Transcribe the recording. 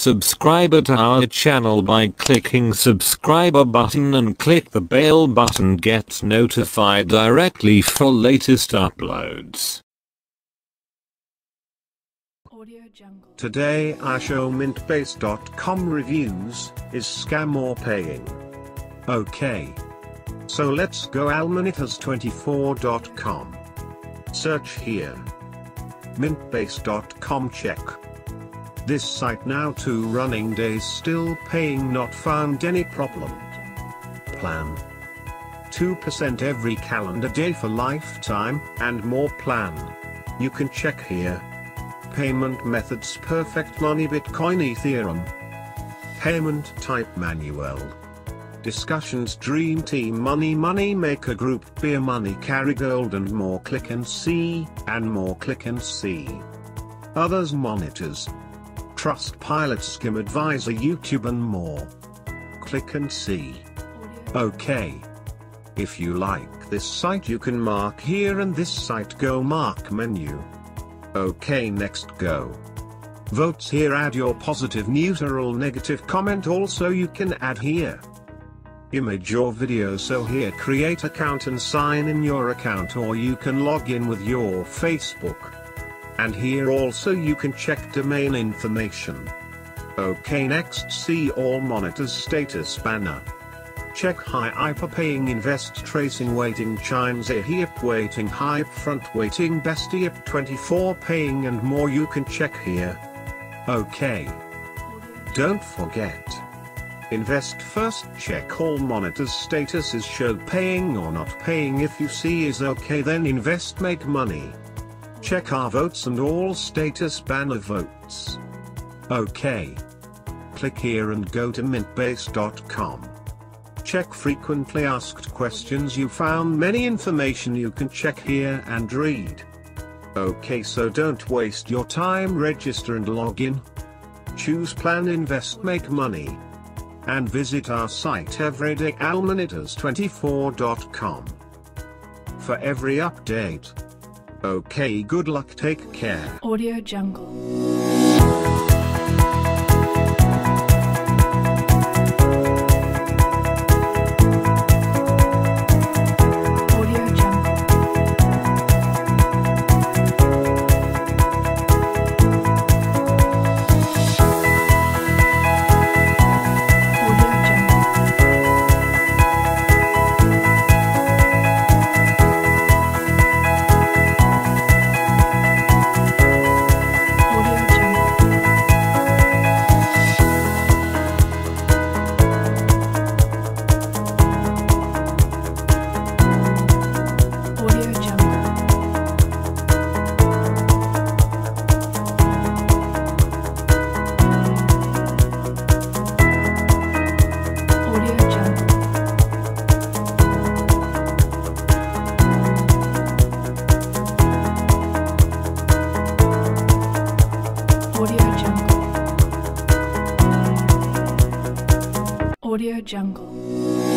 subscriber to our channel by clicking subscriber button and click the bell button get notified directly for latest uploads. Today our show myntbase.com reviews, is scam or paying? Okay. So let's go allmonitors24.com. Search here. Myntbase.com check. This site now two running days still paying not found any problem. Plan. 2% every calendar day for lifetime, and more plan. You can check here. Payment methods perfect money Bitcoin Ethereum. Payment type manual. Discussions Dream Team Money Money Maker Group Beer Money Carry Gold and more click and see, and more click and see. Others monitors. Trust Pilot Skim Advisor YouTube and more. Click and see. Okay. If you like this site you can mark here and this site go mark menu. Okay next go. Votes here add your positive neutral negative comment also you can add here. Image or video so here create account and sign in your account or you can log in with your Facebook. And here also you can check domain information. Okay next see all monitors status banner. Check high hyper paying invest tracing waiting chimes a hip waiting hype front waiting best hip 24 paying and more you can check here. Okay. Don't forget. Invest first check all monitors status is show paying or not paying if you see is okay then invest make money. Check our votes and all status banner votes. Okay. Click here and go to myntbase.com. Check frequently asked questions you found many information you can check here and read. Okay so don't waste your time register and log in. Choose plan invest make money. And visit our site everydayalmanitas24.com. For every update. Okay good luck take care. Audio Jungle. Audio Jungle.